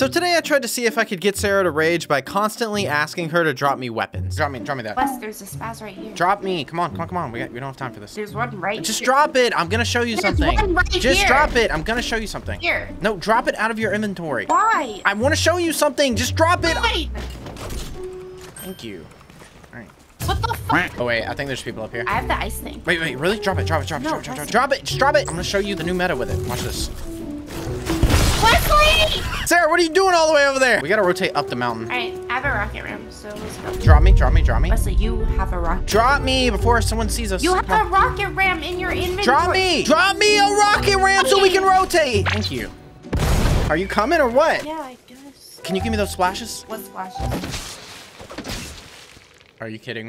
So today I tried to see if I could get Sarah to rage by constantly asking her to drop me weapons. Drop me, drop me that. Wes, there's a spaz right here. Drop me. Come on, come on, come on. We, got, we don't have time for this. There's one right Just here. drop it. I'm gonna show you There's something. one right Just here. drop it. I'm gonna show you something. Here. No, drop it out of your inventory. Why? I want to show you something. Just drop it. Wait. Thank you. All right. What the fuck? Oh wait, I think there's people up here. I have the ice thing. Wait, wait, really? Drop it, drop it, drop it, No, drop it, drop it, drop it. Just drop it. I'm gonna show you the new meta with it. Watch this. Wesley! Sarah, what are you doing all the way over there? We gotta rotate up the mountain. Alright, I have a rocket ram, so let's go. Drop me, drop me, drop me. Wesley, you have a rocket. Drop me before someone sees us. You have Come a on. rocket ram in your inventory. Drop me! Drop me a rocket ram so we can rotate! Thank you. Are you coming or what? Yeah, I guess. Can you give me those splashes? What splashes? Are you kidding me?